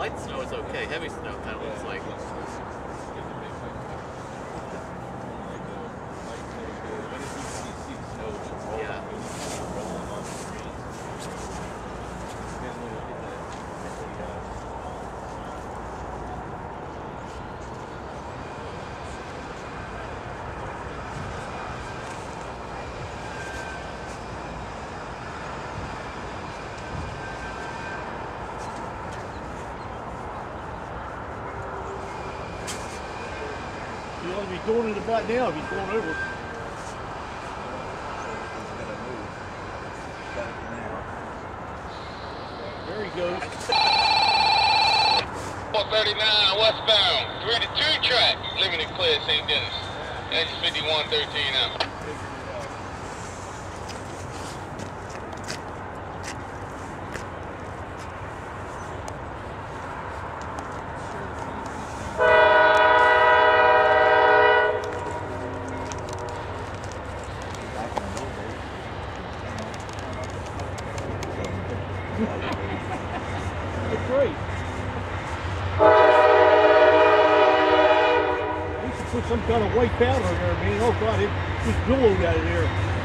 light snow is okay. Heavy snow kind of looks like. You ought to be doing it about now if he's going over. There he goes. 439 westbound, 3 to 2 track, limited clear St. Denis. That's 5113 out. That's great. We should put some kind of white powder in there, man. Oh God, it just glowed out of there.